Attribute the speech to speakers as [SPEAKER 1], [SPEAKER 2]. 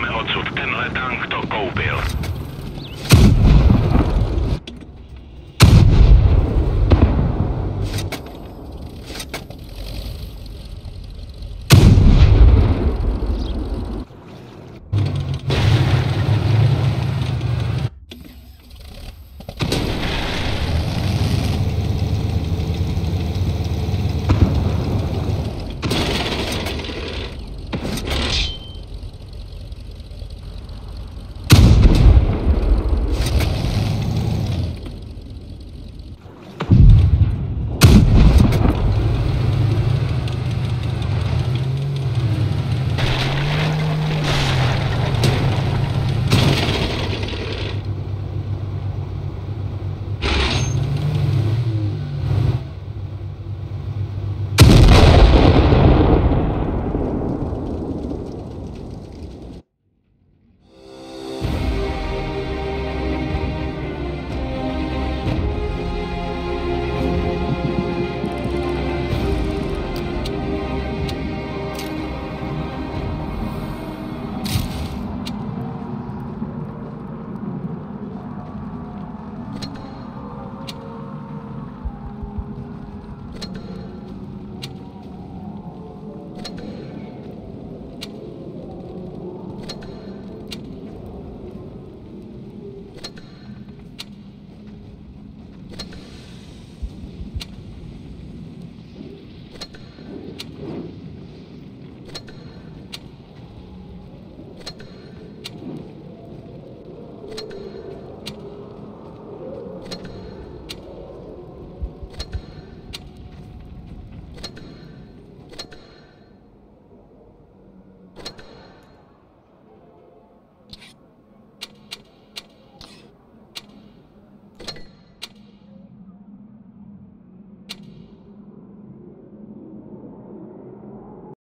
[SPEAKER 1] utíkáme odsud. Tenhle tank to koupil.